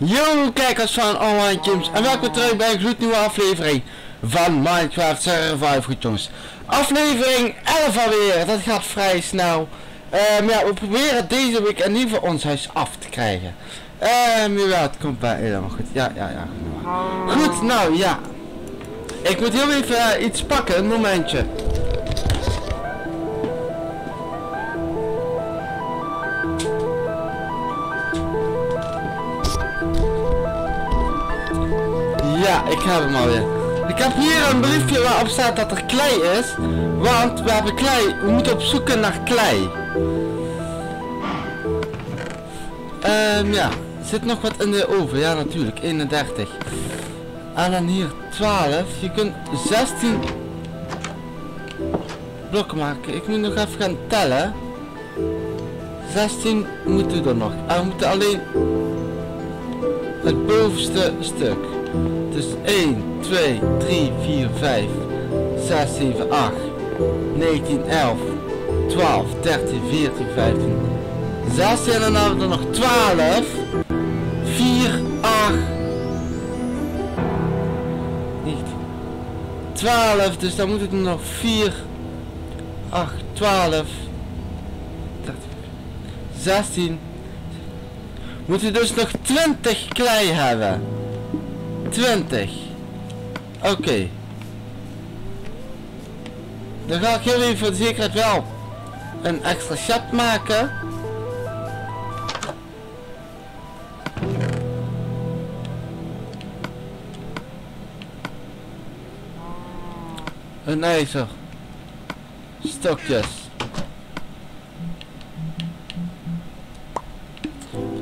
Yo kijkers van Online Gyms en welkom terug bij een gloednieuwe aflevering van Minecraft Survival goed jongens. Aflevering 11 alweer, dat gaat vrij snel. Um, ja, we proberen deze week in ieder geval ons huis af te krijgen. Um, ja, het komt bij helemaal goed. Ja, ja, ja. Goed, nou ja. Ik moet heel even uh, iets pakken, een momentje. Ja, ik heb hem alweer. Ik heb hier een briefje waarop staat dat er klei is. Want we hebben klei. We moeten op zoek naar klei. Um, ja. Zit nog wat in de oven? Ja, natuurlijk. 31. En dan hier 12. Je kunt 16 blokken maken. Ik moet nog even gaan tellen. 16 moeten er nog. En we moeten alleen het bovenste stuk. Dus 1, 2, 3, 4, 5, 6, 7, 8, 19, 11, 12, 13, 14, 15, 16 en dan hebben we er nog 12, 4, 8, 19, 12, dus dan moet het nog 4, 8, 12, 13, 16, moeten dus nog 20 klei hebben. 20. Oké. Dan ga ik even voor de zekerheid wel een extra chat maken. Een ijzer. Stokjes.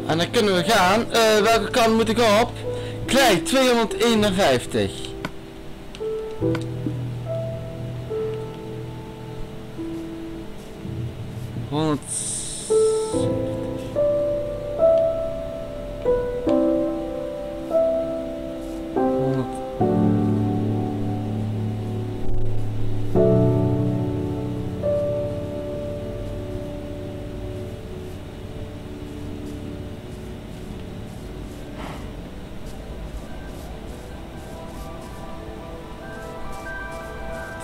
En dan kunnen we gaan. Uh, welke kant moet ik op? Klei 251.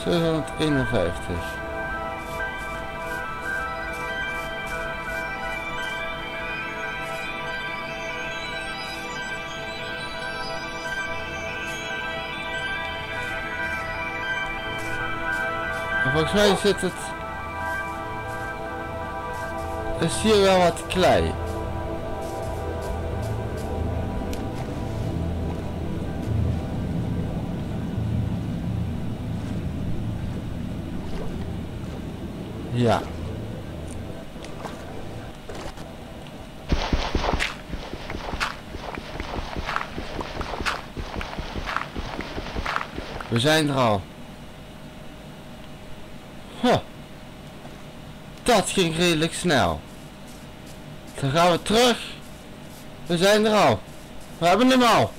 651. volgens mij zit het... Is hier wel wat klei. Ja. We zijn er al. Huh. Dat ging redelijk snel. Dan gaan we terug. We zijn er al. We hebben hem al.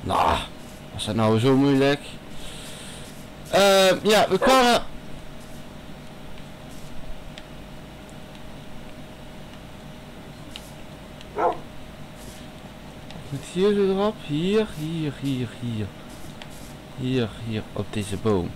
Nou, was dat nou zo moeilijk? Uh, ja, we kwamen... Met hier erop. Hier, hier, hier, hier. Hier, hier, op deze boom.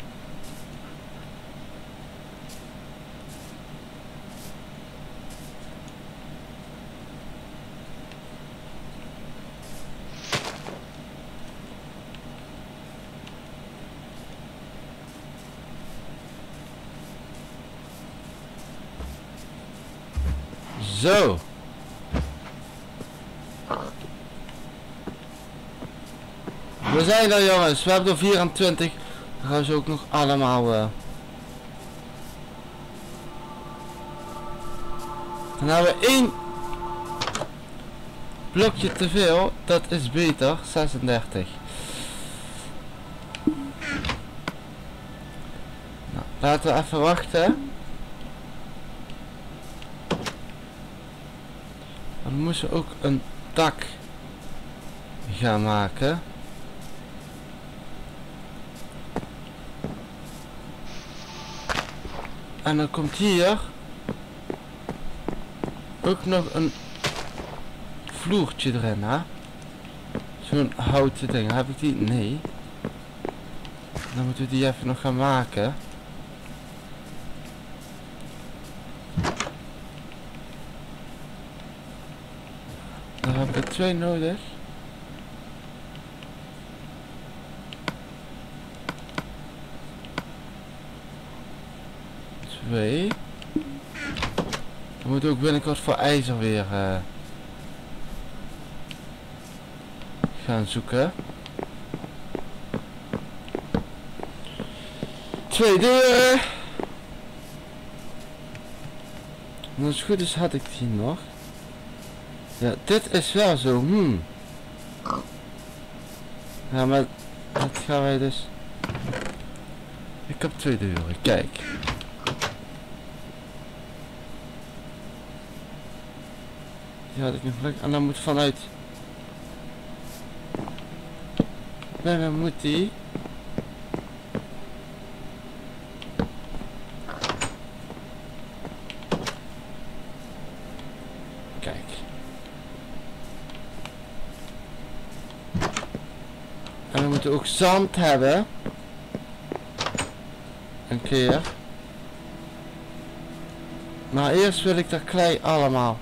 Zo. We er jongens, we hebben er 24. Dan gaan ze ook nog allemaal... Uh... Dan hebben we één blokje te veel. Dat is beter. 36. Nou, laten we even wachten. Dan moesten we ook een dak gaan maken. En dan komt hier ook nog een vloertje erin, hè? Zo'n houten ding. Heb ik die? Nee. Dan moeten we die even nog gaan maken. Dan hebben we twee nodig. Twee. Dan moeten we ook binnenkort voor ijzer weer uh, gaan zoeken. Twee deuren. En als het goed is had ik die nog. Ja, dit is wel zo. Hmm. Ja, maar dat gaan wij dus... Ik heb twee deuren, kijk. Ja, dat. En dan moet vanuit... Nee, dan moet die... moeten ook zand hebben. Een keer. Maar eerst wil ik dat klei allemaal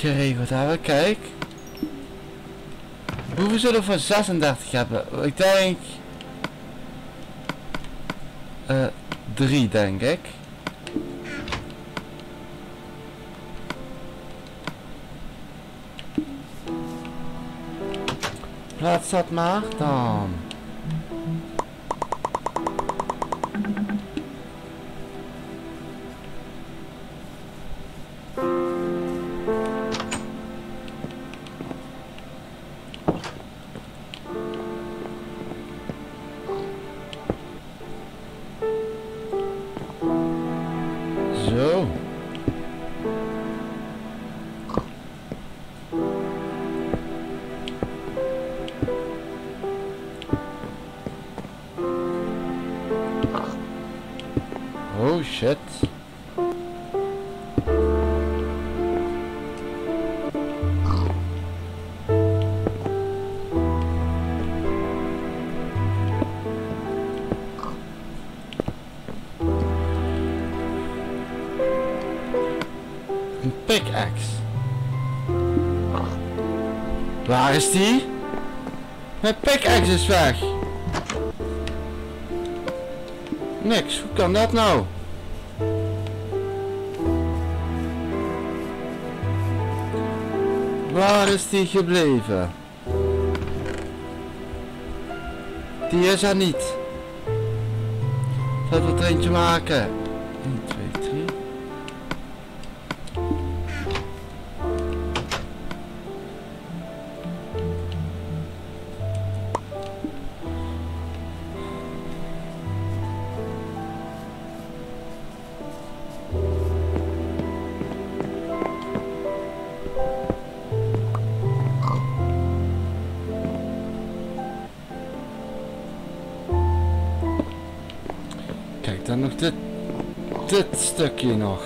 geregeld hebben. Kijk. Hoeveel zullen we voor 36 hebben? Ik denk... Uh, drie denk ik. Plaats dat maar dan. Waar is die? Mijn pickaxe is weg. Niks, hoe kan dat nou? Waar is die gebleven? Die is er niet. Laten we er eentje maken. Stukje nog.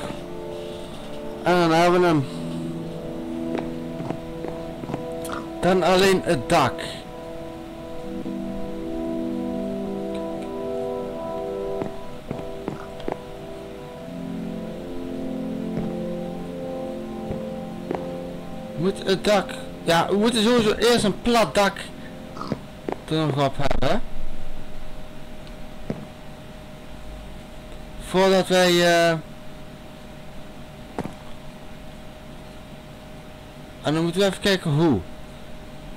En dan hebben we hem. Dan alleen het dak. Moet het dak... Ja, we moeten sowieso eerst een plat dak er nog op hebben. Voordat wij... En dan moeten we even kijken hoe.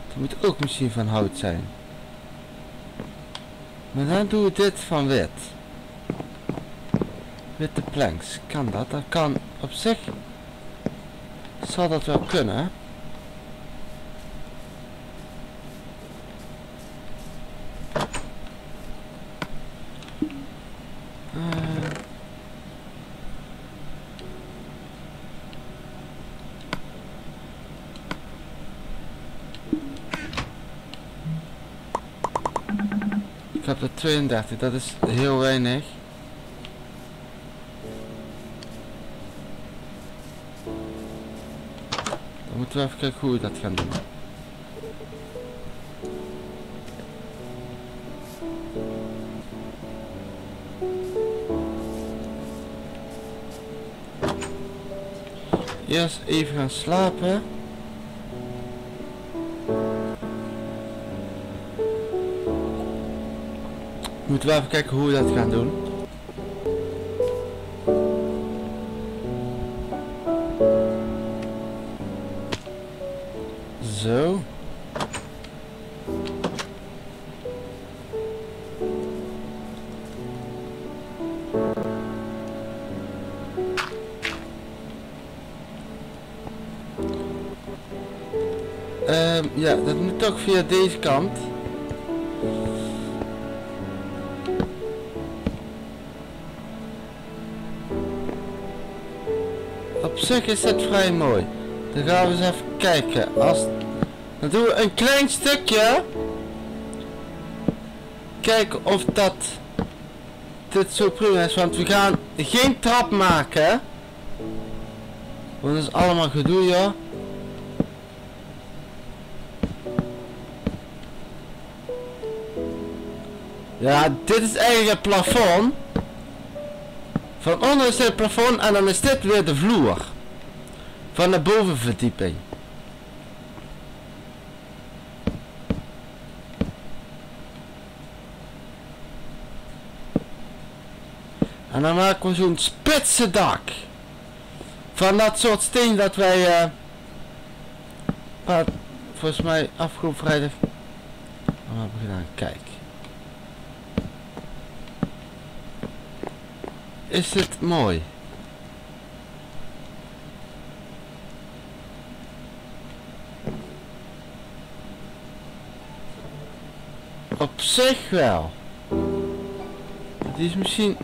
Het moet ook misschien van hout zijn. Maar dan doen we dit van wit. Witte planks. Kan dat? Dat kan op zich... Zal dat wel kunnen. 32, dat is heel weinig. Dan moeten we even kijken hoe we dat gaan doen. Eerst even gaan slapen. Moeten we even kijken hoe we dat gaan doen. Zo. Ehm, ja, dat moet toch via deze kant. Zich is het vrij mooi. Dan gaan we eens even kijken. Als, dan doen we een klein stukje. Kijken of dat dit zo prima is. Want we gaan geen trap maken. Want dat is allemaal gedoe, ja. Ja, dit is eigenlijk het plafond. Van onder is het plafond en dan is dit weer de vloer. Van de bovenverdieping. En dan maken we zo'n spitse dak. Van dat soort steen dat wij... wat volgens mij afgelopen vrijdag... Wat hebben gedaan? Kijk. Is het mooi? Op zich wel. Die is misschien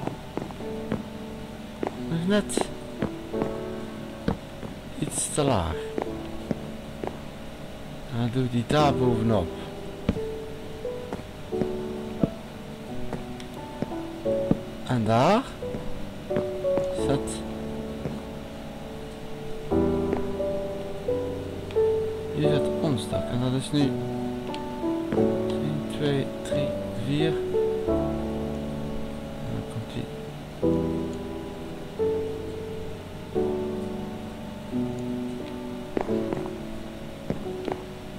nog net iets te laag. Dan doe die daar bovenop. En daar? Dat... Hier zit ons dak en dat is nu 1, 2, 3, 4. En dan komt die.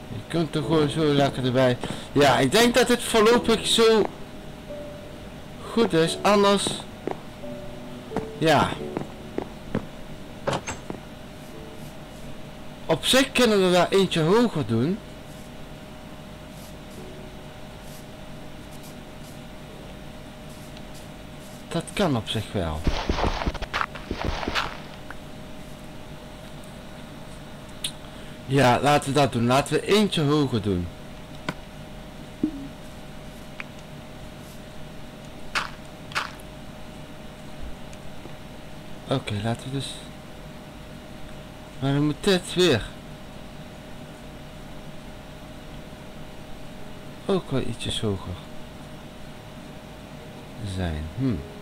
Je kunt er gewoon zo lekker erbij. Ja, ik denk dat het voorlopig zo goed is, anders... Ja. Op zich kunnen we daar eentje hoger doen. Dat kan op zich wel. Ja, laten we dat doen. Laten we eentje hoger doen. Oké, laten we dus... Maar dan moet dit weer. Ook wel ietsjes hoger. Zijn. Hm.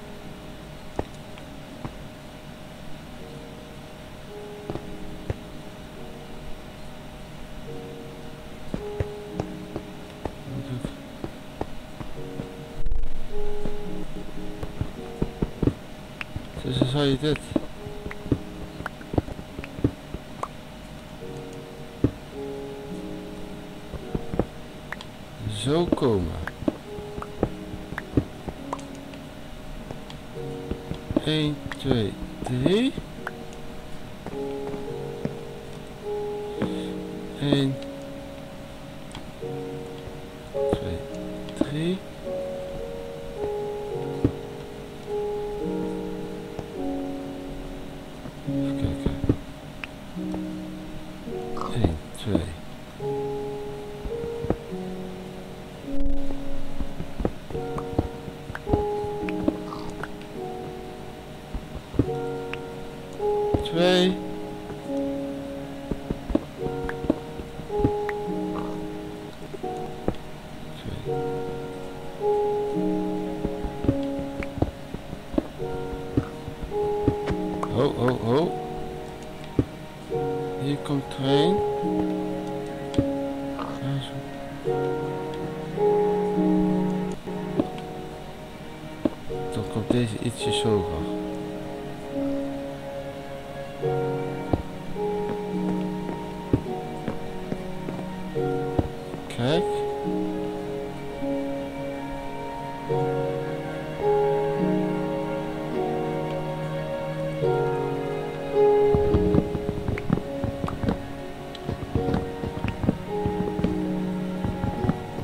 Je dit. Zo komen. 1, 2, 3. Kijk.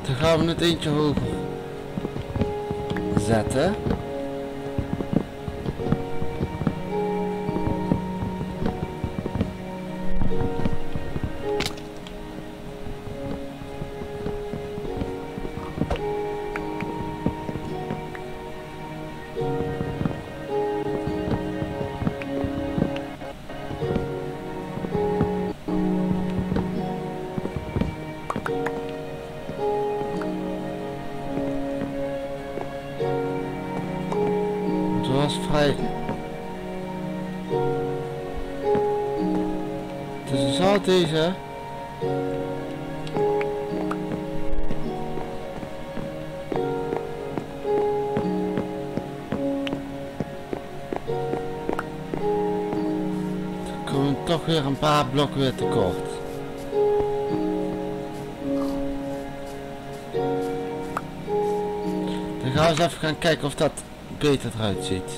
Dan gaan we het eentje hoger zetten. Vrij... Dus het zal deze... Komen toch weer een paar blokken weer tekort. Dan gaan we eens even gaan kijken of dat beter eruit ziet.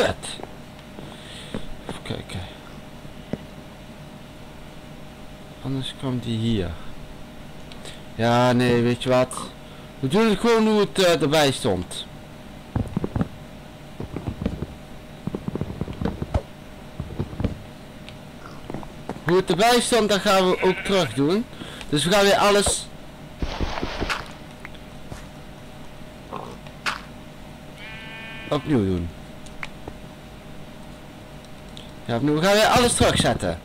Kut! Even kijken. Anders kwam die hier. Ja, nee, weet je wat? We doen het gewoon hoe het eh, erbij stond. Hoe het erbij stond, dat gaan we ook terug doen. Dus we gaan weer alles... Opnieuw doen. Opnieuw. We gaan weer alles terugzetten.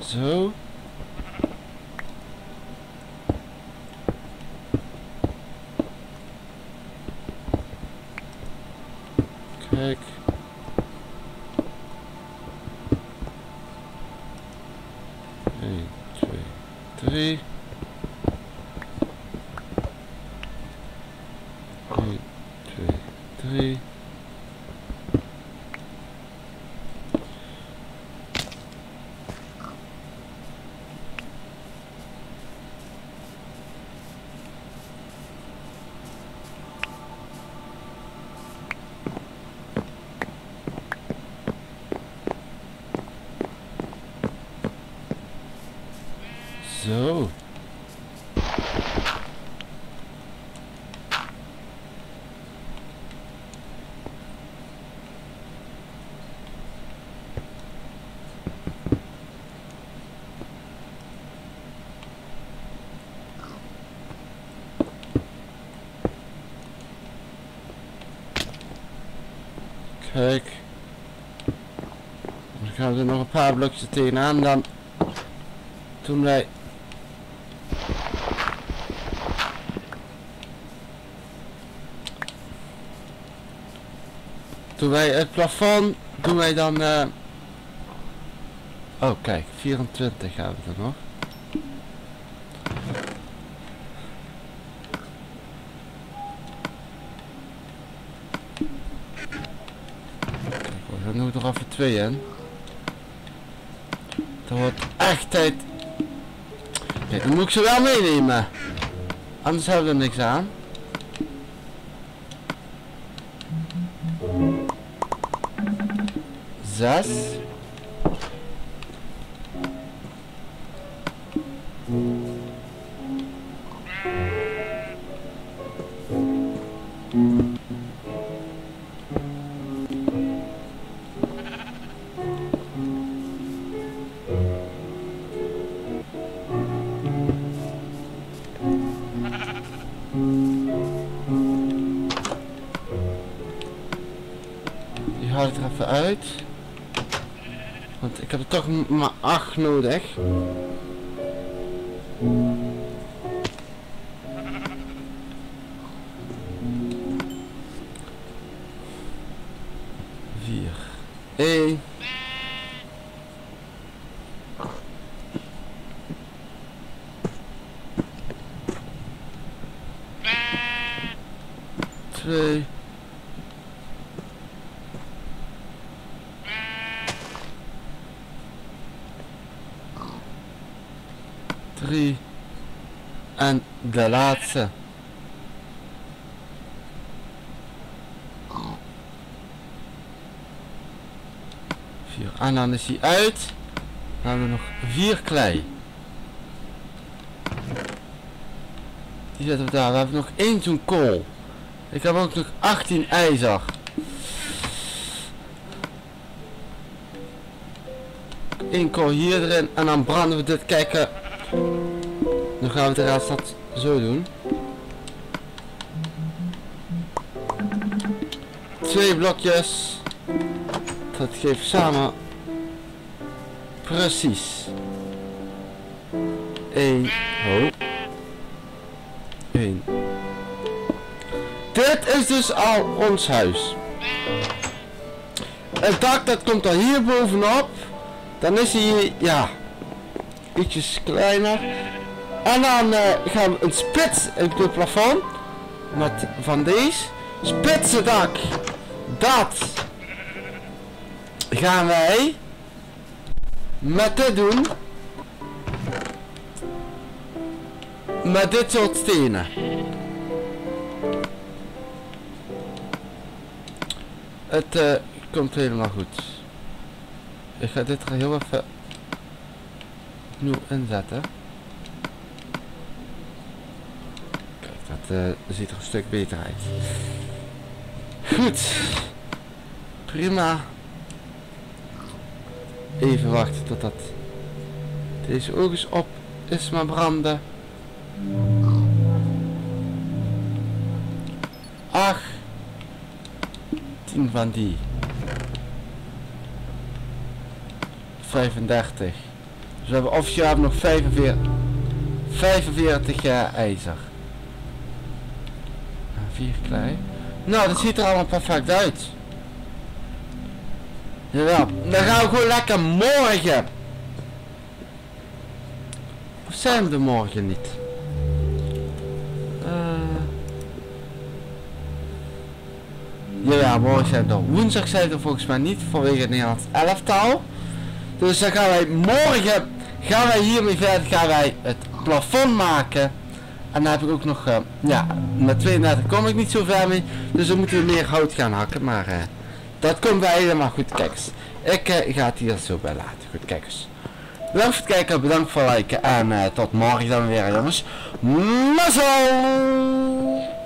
Zo. Kijk. Eén, twee, drie. Eén, twee, drie. Zo. Kijk. Dan gaan we er nog een paar blokjes tegenaan dan toen wij Doen wij het plafond, doen wij dan... eh Oh kijk, 24 gaan we er nog. 2 in. Dat wordt echt tijd. Nee, dan moet ik ze wel meenemen. Anders hebben we er niks aan. Zes. Uit. Want ik heb er toch maar acht nodig. Twee. Drie. En de laatste. Vier. En dan is hij uit. Dan hebben we nog vier klei. Die zetten we daar. We hebben nog één zo'n kool. Ik heb ook nog 18 ijzer. Eén kool hier erin en dan branden we dit kijken. Dan gaan we de rest dat zo doen. Twee blokjes. Dat geeft samen precies. 1. Oh. 1. Dit is dus al ons huis. Het dak dat komt dan hier bovenop. Dan is hij ja ietsjes kleiner. En dan eh, gaan we een spits in het plafond. Met van deze spitse dak. Dat gaan wij met dit doen. Met dit soort stenen. Het eh, komt helemaal goed. Ik ga dit er heel even opnieuw inzetten. Kijk, dat eh, ziet er een stuk beter uit. Goed. Prima. Even wachten totdat deze ook eens op is maar branden. 8 10 van die 35 dus we hebben officieel nog 45 45 jaar ijzer 4 klei nou dat ziet er allemaal perfect uit jawel dan gaan we gewoon lekker morgen of zijn we morgen niet Eh, Jawel, morgen zijn we er. Woensdag zijn we volgens mij niet vanwege het Nederlands elftal. Dus dan gaan wij morgen, gaan wij hiermee verder, gaan wij het plafond maken. En dan heb ik ook nog, eh, ja, met 32 kom ik niet zo ver mee. Dus dan moeten we meer hout gaan hakken. Maar eh, dat komt wel helemaal goed, kijkers. Ik eh, ga het hier zo bij laten. Goed, kijkers. Bedankt voor het kijken, bedankt voor het liken. En tot morgen dan weer, jongens. Mazzel!